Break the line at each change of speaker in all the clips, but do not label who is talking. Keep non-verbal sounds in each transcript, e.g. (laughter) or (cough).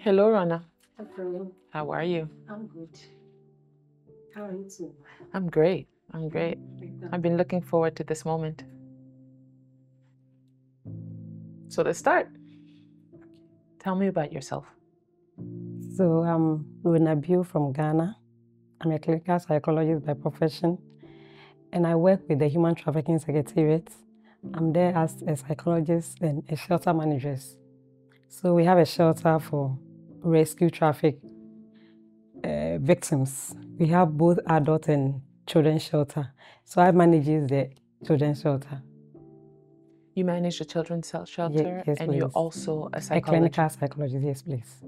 Hello, Rona.
Hello.
How are you?
I'm good. How are you too?
I'm great. I'm great. I've been looking forward to this moment. So let's start. Tell me about yourself.
So I'm Rona Bioh from Ghana. I'm a clinical psychologist by profession, and I work with the Human Trafficking Secretariat. I'm there as a psychologist and a shelter manager. So we have a shelter for rescue traffic uh, victims. We have both adult and children's shelter. So I manage the children's shelter.
You manage the children's shelter,
yes,
and you're also a
A clinical psychologist, yes, please.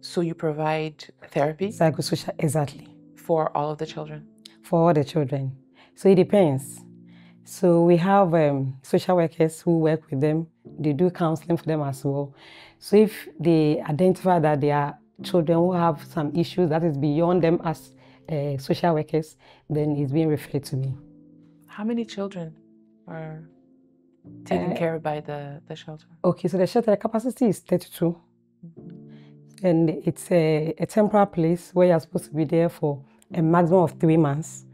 So you provide therapy
Psychosocial, exactly.
for all of the children.
for all the children. So it depends. So we have um, social workers who work with them. They do counseling for them as well. So if they identify that there are children who have some issues that is beyond them as uh, social workers, then it's being referred to me.
How many children are taken
Uh,
care of by the, the shelter?
Okay, so the shelter capacity is 32. And it's a, a temporary place where you're supposed to be there for a maximum of three months.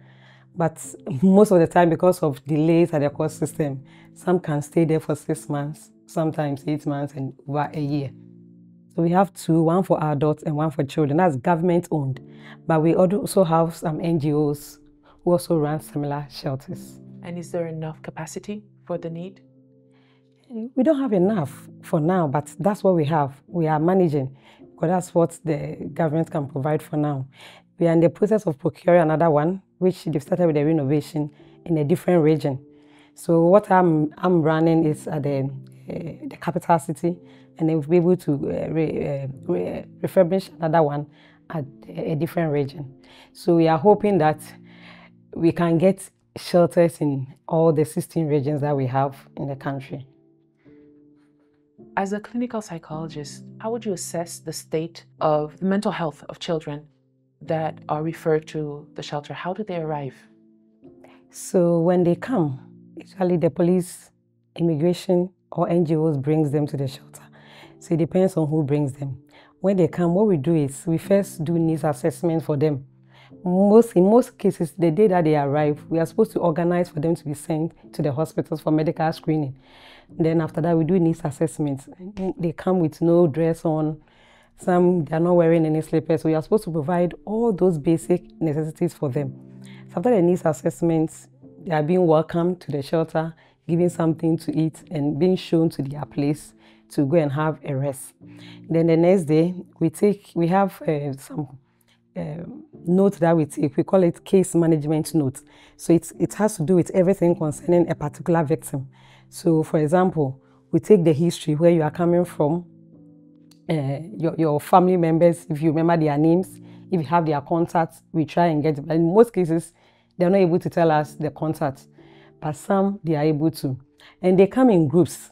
But most of the time, because of delays at the court system, some can stay there for six months, sometimes eight months, and over a year. So we have two, one for adults and one for children. That's government owned. But we also have some NGOs who also run similar shelters.
And is there enough capacity for the need?
We don't have enough for now, but that's what we have. We are managing because that's what the government can provide for now. We are in the process of procuring another one, which they've started with the renovation in a different region. So what I'm I'm running is at the uh, the capital city, and then we'll be able to uh, re, uh, re, refurbish another one at a different region. So we are hoping that we can get shelters in all the 16 regions that we have in the country.
As a clinical psychologist, how would you assess the state of the mental health of children that are referred to the shelter? How do they arrive?
So when they come, usually the police, immigration, or NGOs brings them to the shelter. So it depends on who brings them. When they come, what we do is we first do needs assessment for them. Most in most cases, the day that they arrive, we are supposed to organize for them to be sent to the hospitals for medical screening. Then after that, we do needs assessments. They come with no dress on. Some they are not wearing any slippers. So we are supposed to provide all those basic necessities for them. So after the needs assessments, they are being welcomed to the shelter, given something to eat, and being shown to their place to go and have a rest. Then the next day, we take we have uh, some uh, note that we take. We call it case management note. So it it has to do with everything concerning a particular victim. So, for example, we take the history where you are coming from, uh, your, your family members, if you remember their names, if you have their contacts, we try and get. But in most cases, they're not able to tell us the contacts, but some they are able to, and they come in groups.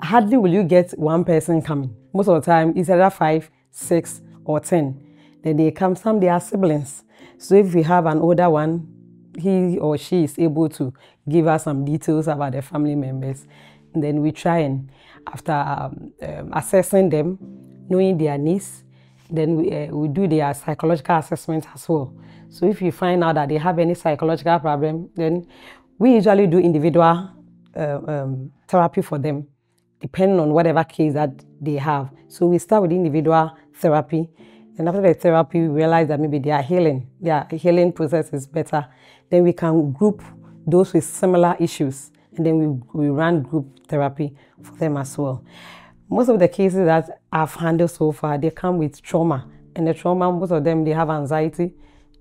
Hardly will you get one person coming. Most of the time, it's either five, six, or ten. Then they come. Some they are siblings. So if we have an older one, he or she is able to give us some details about the family members. And then we try and, after um, um, assessing them, knowing their needs, then we, uh, we do their psychological assessment as well. So if you find out that they have any psychological problem, then we usually do individual uh, um, therapy for them, depending on whatever case that they have. So we start with individual therapy, and after the therapy, we realize that maybe they are healing, their healing process is better. Then we can group those with similar issues, and then we, we run group therapy for them as well. Most of the cases that I've handled so far, they come with trauma, and the trauma, most of them, they have anxiety,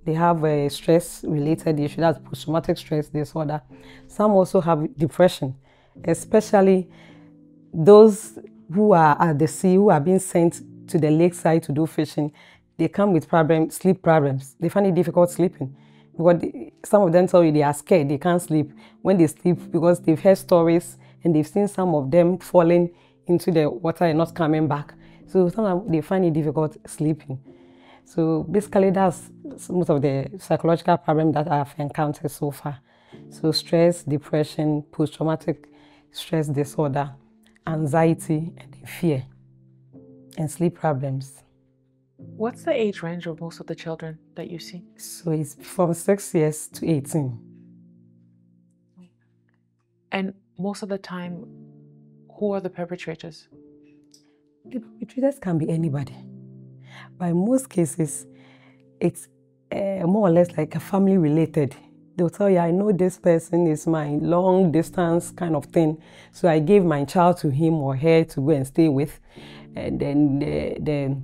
they have uh, a stress-related issue, that's post-traumatic stress disorder. Some also have depression, especially those who are at the sea, who are being sent to the lakeside to do fishing, they come with problem, sleep problems. They find it difficult sleeping because some of them tell you they are scared, they can't sleep when they sleep because they've heard stories and they've seen some of them falling into the water and not coming back. So sometimes they find it difficult sleeping. So basically, that's most of the psychological problems that I've encountered so far. So stress, depression, post-traumatic stress disorder, anxiety, and fear. and sleep problems.
What's the age range of most of the children that you see?
So it's from six years to 18.
And most of the time, who are the perpetrators?
The perpetrators can be anybody. But in most cases, it's uh, more or less like a family related. They'll tell you, I know this person is my long distance kind of thing. So I gave my child to him or her to go and stay with. And then the, the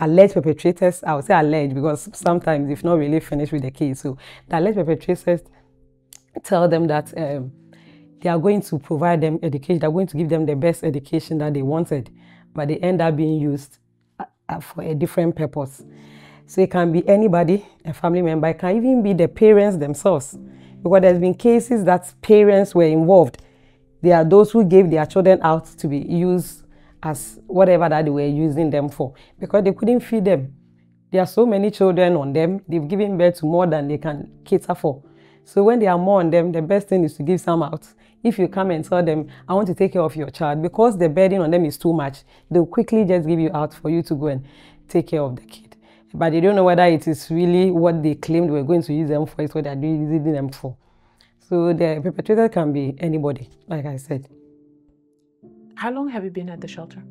alleged perpetrators, I would say alleged because sometimes if not really finished with the case. So the alleged perpetrators tell them that um, they are going to provide them education, they're going to give them the best education that they wanted, but they end up being used uh, uh, for a different purpose. So it can be anybody, a family member, it can even be the parents themselves. Because there's been cases that parents were involved. There are those who gave their children out to be used as whatever that they were using them for because they couldn't feed them. There are so many children on them, they've given birth to more than they can cater for. So when there are more on them, the best thing is to give some out. If you come and tell them, I want to take care of your child, because the burden on them is too much, they'll quickly just give you out for you to go and take care of the kid. But they don't know whether it is really what they claimed we were going to use them for, it's what they're using them for. So the perpetrator can be anybody, like I said.
How long have you been at the shelter?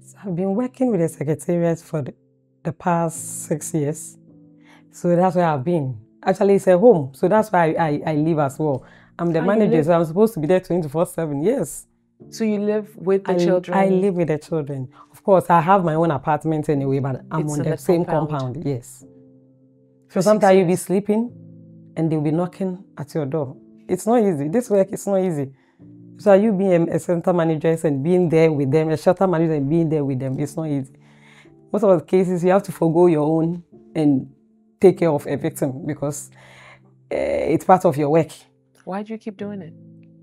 So I've been working with the secretariat for the, the past six years. So that's where I've been. Actually, it's a home, so that's why I, I, I live as well. I'm the
Oh,
manager, so I'm supposed to be there 24 7. Yes.
So you live with the
I,
children?
I live with the children. Of course, I have my own apartment anyway, but I'm
It's
on the,
the
same
compound.
compound. Yes. So sometimes you'll be sleeping and they'll be knocking at your door. It's not easy. This work is not easy. So you being a, center manager and being there with them, a shelter manager and being there with them, it's not easy. Most of the cases, you have to forego your own and take care of a victim because uh, it's part of your work.
Why do you keep doing it?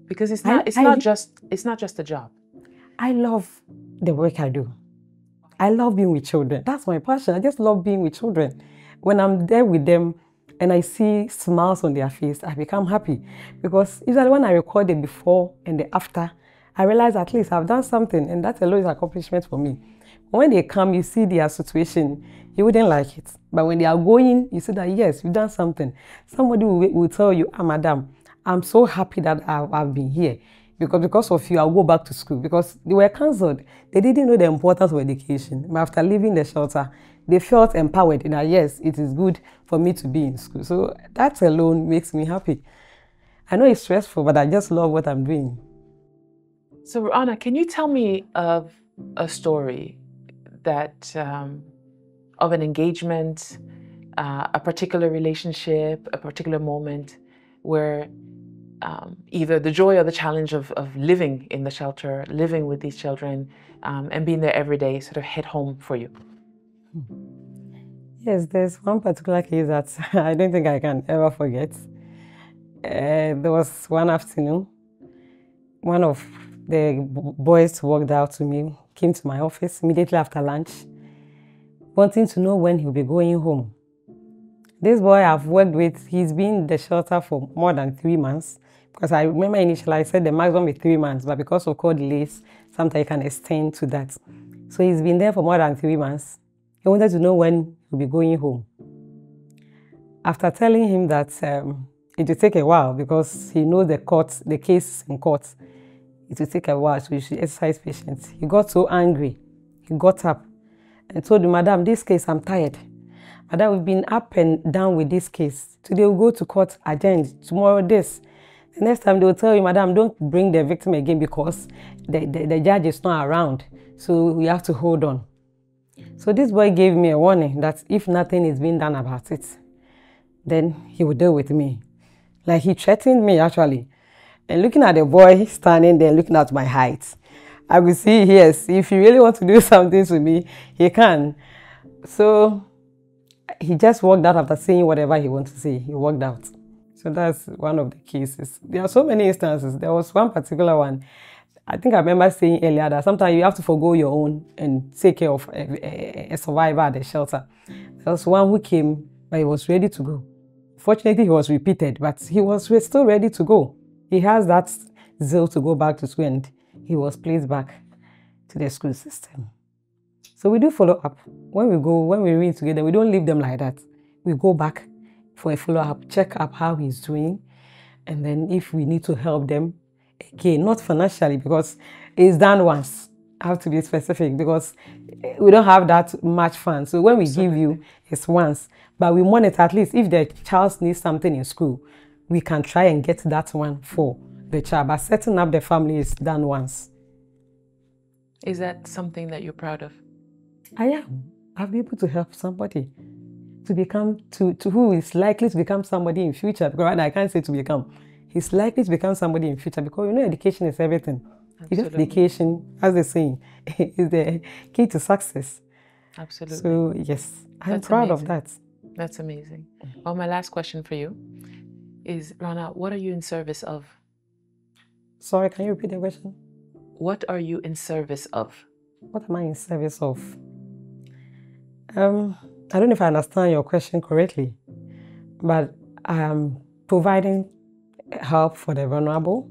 Because it's
I-
not. It's
I-
not just. It's not just a job.
I love the work I do. I love being with children. That's my passion. I just love being with children. When I'm there with them and I see smiles on their face, I become happy. Because usually when I record the before and the after, I realize at least I've done something and that alone is accomplishment for me. When they come, you see their situation, you wouldn't like it. But when they are going, you see that yes, you've done something. Somebody will, will tell you, ah, madam, I'm so happy that I've, I've been here because because of you, I'll go back to school because they were cancelled. They didn't know the importance of education. But after leaving the shelter, they felt empowered that yes, it is good for me to be in school. So that alone makes me happy. I know it's stressful, but I just love what I'm doing.
So Rona, can you tell me of a story that um, of an engagement, uh, a particular relationship, a particular moment where um, either the joy or the challenge of, of living in the shelter, living with these children, um, and being there every day sort of hit home for you?
Yes, there's one particular case that (laughs) I don't think I can ever forget. Uh, there was one afternoon, one of the boys walked out to me, came to my office immediately after lunch, wanting to know when he'll be going home. This boy I've worked with, he's been in the shelter for more than three months. Because I remember initially I said the maximum is three months, but because of call delays, sometimes it can extend to that. So he's been there for more than three months. He wanted to know when he'll be going home. After telling him that um, it will take a while because he knows the court, the case in court, it will take a while, so you should exercise patience. He got so angry. He got up and told the madam, this case, I'm tired. Madam, we've been up and down with this case. Today we'll go to court, agenda. Tomorrow this. The next time they'll tell you, madam, don't bring the victim again because the, the, the judge is not around. So we have to hold on. So this boy gave me a warning that if nothing is being done about it, then he would deal with me. Like he threatened me actually. And looking at the boy standing there, looking at my height, I could see, yes, if he really wants to do (laughs) something to me, he can. So he just walked out after saying whatever he wanted to say. He walked out. So that's one of the cases. There are so many instances. There was one particular one. I think I remember saying earlier that sometimes you have to forego your own and take care of a, a, a survivor at the shelter. There was one who came, but he was ready to go. Fortunately, he was repeated, but he was still ready to go. He has that zeal to go back to school and he was placed back to the school system. So we do follow up. When we go, when we read together, we don't leave them like that. We go back for a follow up, check up how he's doing, and then if we need to help them, again, not financially because it's done once. I have to be specific because eh, we don't have that much fund. So when we Absolutely. give you, it's once. But we monitor at least if the child needs something in school, we can try and get that one for the child. But setting up the family is done once.
Is that something that you're proud of?
I am. I've been able to help somebody to become to, to who is likely to become somebody in future. Because right now I can't say to become. He's likely to become somebody in future because you know education is everything. Absolutely. education, as they say, (laughs) is the key to success.
Absolutely.
So yes, I'm That's proud amazing. of that.
That's amazing. Well, my last question for you is, Rona, what are you in service of?
Sorry, can you repeat the question?
What are you in service of?
What am I in service of? Um, I don't know if I understand your question correctly, but I'm providing help for the vulnerable.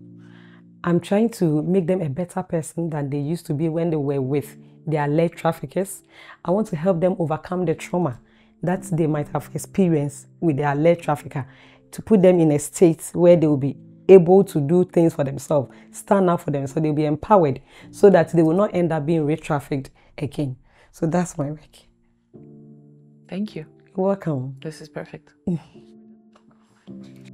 I'm trying to make them a better person than they used to be when they were with their alleged traffickers. I want to help them overcome the trauma that they might have experienced with their alleged trafficker to put them in a state where they will be able to do things for themselves, stand up for them, so they'll be empowered so that they will not end up being re-trafficked again. So that's my work.
Thank you.
You're welcome.
This is perfect. (laughs)